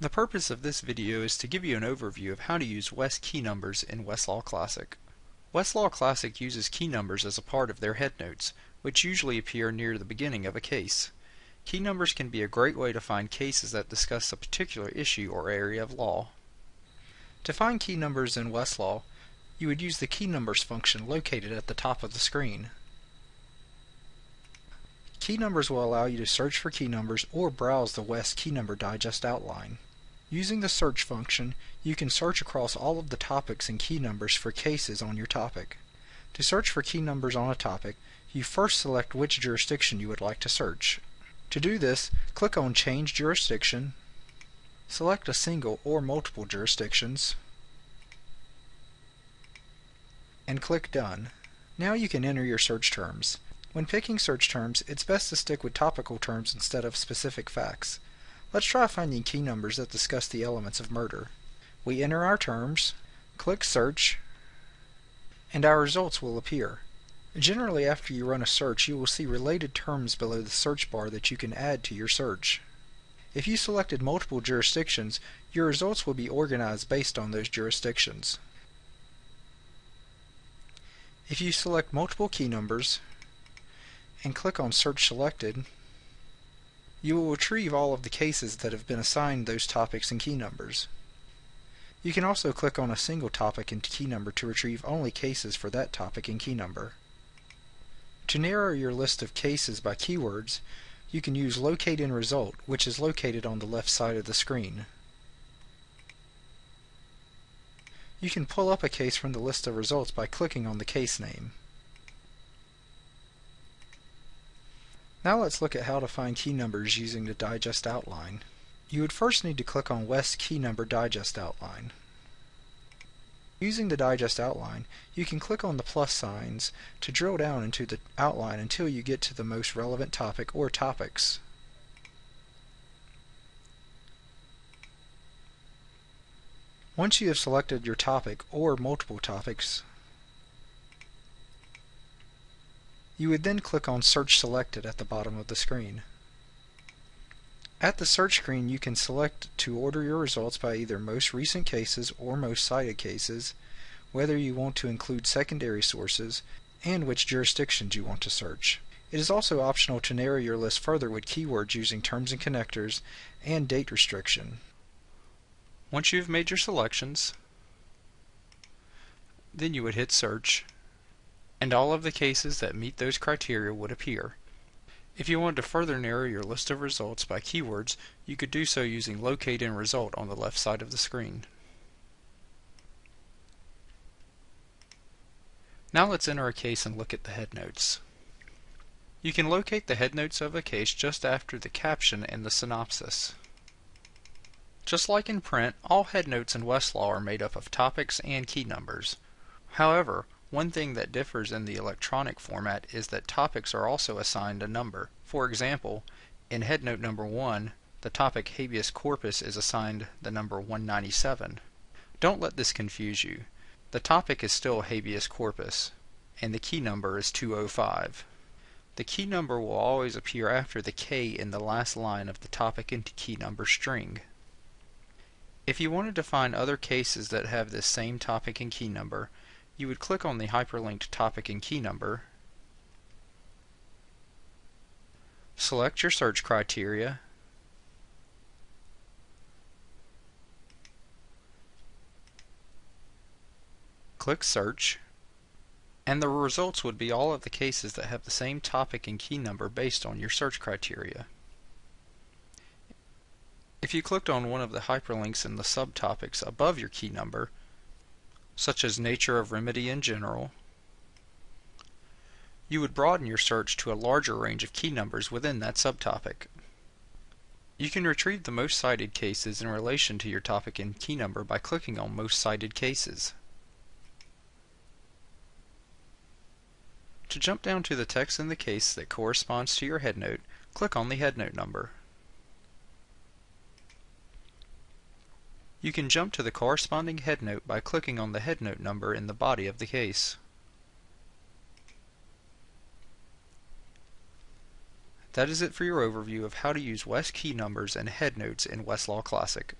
The purpose of this video is to give you an overview of how to use West key numbers in Westlaw Classic. Westlaw Classic uses key numbers as a part of their headnotes, which usually appear near the beginning of a case. Key numbers can be a great way to find cases that discuss a particular issue or area of law. To find key numbers in Westlaw, you would use the key numbers function located at the top of the screen. Key numbers will allow you to search for key numbers or browse the West Key Number Digest outline. Using the search function, you can search across all of the topics and key numbers for cases on your topic. To search for key numbers on a topic, you first select which jurisdiction you would like to search. To do this, click on Change Jurisdiction, select a single or multiple jurisdictions, and click Done. Now you can enter your search terms. When picking search terms, it's best to stick with topical terms instead of specific facts. Let's try finding key numbers that discuss the elements of murder. We enter our terms, click search, and our results will appear. Generally after you run a search you will see related terms below the search bar that you can add to your search. If you selected multiple jurisdictions, your results will be organized based on those jurisdictions. If you select multiple key numbers and click on Search Selected, you will retrieve all of the cases that have been assigned those topics and key numbers. You can also click on a single topic and key number to retrieve only cases for that topic and key number. To narrow your list of cases by keywords, you can use Locate in Result, which is located on the left side of the screen. You can pull up a case from the list of results by clicking on the case name. Now let's look at how to find key numbers using the Digest outline. You would first need to click on West Key Number Digest Outline. Using the Digest outline, you can click on the plus signs to drill down into the outline until you get to the most relevant topic or topics. Once you have selected your topic or multiple topics, You would then click on Search Selected at the bottom of the screen. At the search screen you can select to order your results by either most recent cases or most cited cases, whether you want to include secondary sources, and which jurisdictions you want to search. It is also optional to narrow your list further with keywords using terms and connectors and date restriction. Once you've made your selections, then you would hit search and all of the cases that meet those criteria would appear. If you wanted to further narrow your list of results by keywords, you could do so using Locate in Result on the left side of the screen. Now let's enter a case and look at the headnotes. You can locate the headnotes of a case just after the caption and the synopsis. Just like in print, all headnotes in Westlaw are made up of topics and key numbers. However, one thing that differs in the electronic format is that topics are also assigned a number. For example, in headnote number 1, the topic habeas corpus is assigned the number 197. Don't let this confuse you. The topic is still habeas corpus, and the key number is 205. The key number will always appear after the K in the last line of the topic and key number string. If you wanted to find other cases that have this same topic and key number, you would click on the hyperlinked topic and key number, select your search criteria, click search, and the results would be all of the cases that have the same topic and key number based on your search criteria. If you clicked on one of the hyperlinks in the subtopics above your key number, such as nature of remedy in general, you would broaden your search to a larger range of key numbers within that subtopic. You can retrieve the most cited cases in relation to your topic and key number by clicking on Most Cited Cases. To jump down to the text in the case that corresponds to your headnote, click on the headnote number. You can jump to the corresponding headnote by clicking on the headnote number in the body of the case. That is it for your overview of how to use West key numbers and headnotes in Westlaw Classic.